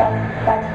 bye.